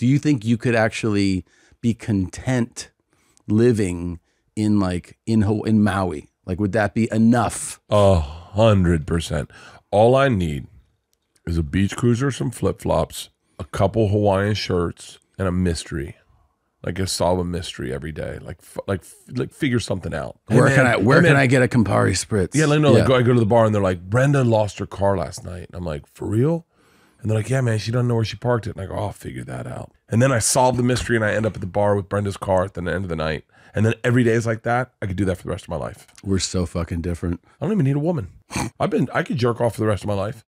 Do you think you could actually be content living in like in Haw- in Maui? Like, would that be enough? A hundred percent. All I need is a beach cruiser, some flip flops, a couple Hawaiian shirts, and a mystery. Like a solve a mystery every day. Like f- like f- like figure something out. Where can I where hey, can. I get a Campari spritz? Yeah, like no, like go, I go to the bar and they're like, Brenda lost her car last night. And I'm like, for real? And they're like, yeah, man, she doesn't know where she parked it. And I go, oh, I'll figure that out. And then I solve the mystery and I end up at the bar with Brenda's car at the end of the night. And then every day is like that. I could do that for the rest of my life. We're so fucking different. I don't even need a woman. I've been, I could jerk off for the rest of my life.